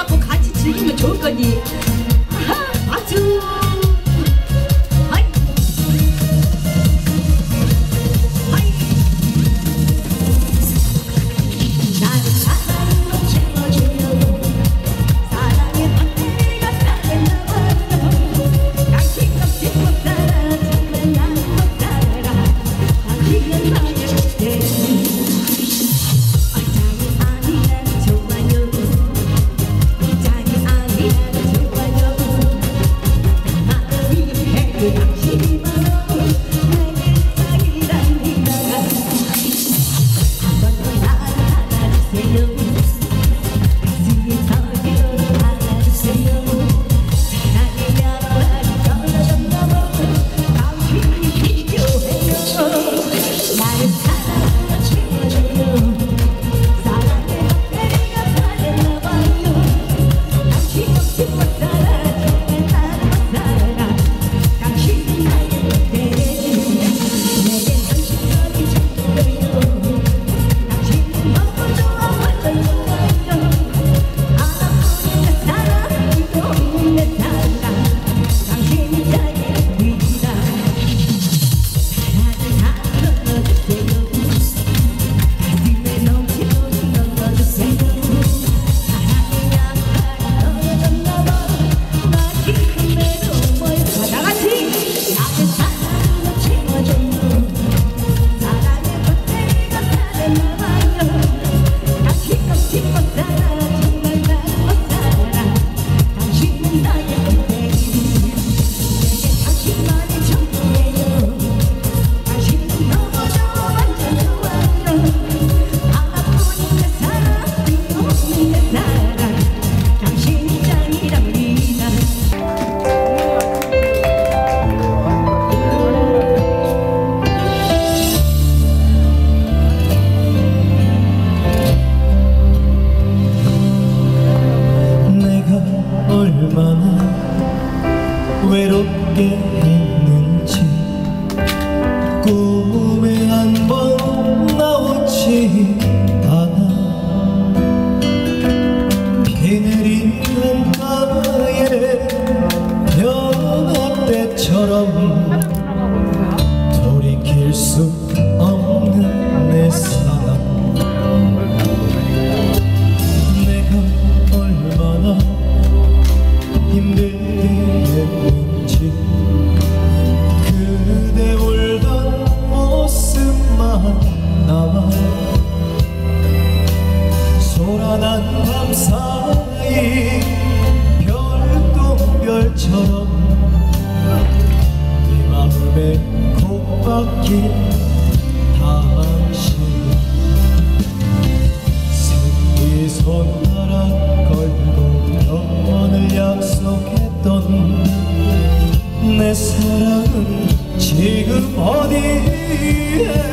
갖고 같이 즐기면 좋을 거니. You 있는지 꿈에 한 번 나오지 않아. 비 내리는 밤에 변화 때처럼 영원한 밤 사이 별똥별처럼 이 마음에 콕박힌 당신. 새끼 손가락 걸고 영원을 약속했던 내 사랑은 지금 어디에